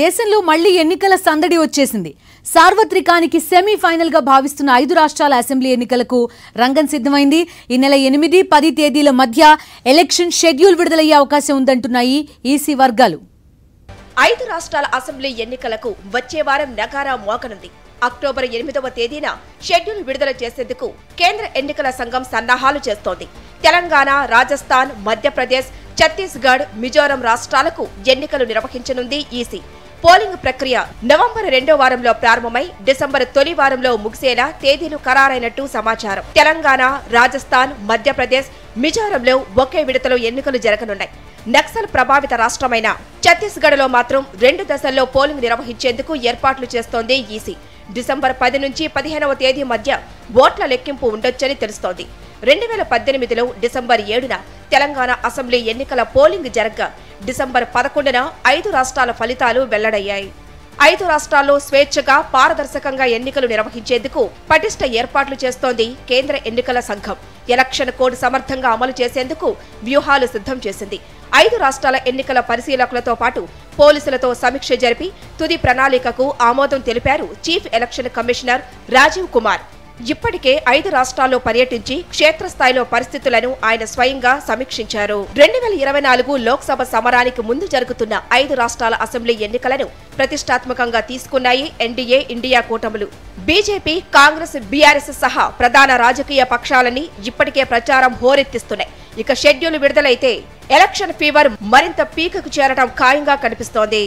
దేశంలో మళ్ళీ ఎన్నికల సందడి వచ్చేసింది. సార్వత్రికానికి సెమీఫైనల్గా భావిస్తున్న ఐదు రాష్ట్రాల అసెంబ్లీ ఎన్నికలకు రంగం సిద్ధమైంది. ఈ నెల ఎనిమిది పది తేదీల మధ్య ఎలక్షన్ షెడ్యూల్ విడుదలయ్యే అవకాశం ఉందంటున్నాయి ఈసీ వర్గాలు. ఐదు రాష్ట్రాల అసెంబ్లీ ఎన్నికలకు వచ్చే వారం నగారా మోకనుంది. అక్టోబర్ ఎనిమిదవ తేదీన షెడ్యూల్ విడుదల చేసేందుకు కేంద్ర ఎన్నికల సంఘం సన్నాహాలు చేస్తోంది. తెలంగాణ రాజస్థాన్ మధ్యప్రదేశ్ ఛత్తీస్గఢ్ మిజోరం రాష్ట్రాలకు ఎన్నికలు నిర్వహించనుంది ఈసీ. పోలింగ్ ప్రక్రియ నవంబర్ రెండో వారంలో ప్రారంభమై డిసెంబర్ తొలి వారంలో ముగిసేలా తేదీలు ఖరారైనట్టు సమాచారం. తెలంగాణ రాజస్థాన్ మధ్యప్రదేశ్ మిజోరంలో ఒకే విడతలో ఎన్నికలు జరగనున్నాయి. నక్సల్ ప్రభావిత రాష్ట్రమైన ఛత్తీస్గఢ్లో మాత్రం రెండు దశల్లో పోలింగ్ నిర్వహించేందుకు ఏర్పాట్లు చేస్తోంది ఈసీ. డిసెంబర్ పది నుంచి పదిహేనవ తేదీ మధ్య ఓట్ల లెక్కింపు ఉండొచ్చని తెలుస్తోంది. రెండు వేల పద్దెనిమిదిలో డిసెంబర్ ఏడున తెలంగాణ అసెంబ్లీ ఎన్నికల పోలింగ్ జరగ్గా డిసెంబర్ పదకొండున ఐదు రాష్ట్రాల ఫలితాలు వెల్లడయ్యాయి. ఐదు రాష్ట్రాల్లో స్వేచ్ఛగా పారదర్శకంగా ఎన్నికలు నిర్వహించేందుకు పటిష్ట ఏర్పాట్లు చేస్తోంది కేంద్ర ఎన్నికల సంఘం. ఎలక్షన్ కోడ్ సమర్థంగా అమలు చేసేందుకు వ్యూహాలు సిద్ధం చేసింది. ఐదు రాష్ట్రాల ఎన్నికల పరిశీలకులతో పాటు పోలీసులతో సమీక్ష జరిపి తుది ప్రణాళికకు ఆమోదం తెలిపారు chief election commissioner Rajiv Kumar. ఇప్పటికే ఐదు రాష్ట్రాల్లో పర్యటించి క్షేత్రస్థాయిలో పరిస్థితులను ఆయన స్వయంగా సమీక్షించారు. రెండు వేల ఇరవై నాలుగు లోక్సభ సమరానికి ముందు జరుగుతున్న ఐదు రాష్ట్రాల అసెంబ్లీ ఎన్నికలను ప్రతిష్టాత్మకంగా తీసుకున్నాయి ఎన్డీఏ ఇండియా కూటములు. బీజేపీ కాంగ్రెస్ బీఆర్ఎస్ సహా ప్రధాన రాజకీయ పక్షాలని ఇప్పటికే ప్రచారం హోరెత్తిస్తున్నాయి. ఇక షెడ్యూల్ విడుదలైతే ఎలక్షన్ ఫీవర్ మరింత పీకకు చేరడం ఖాయంగా కనిపిస్తోంది.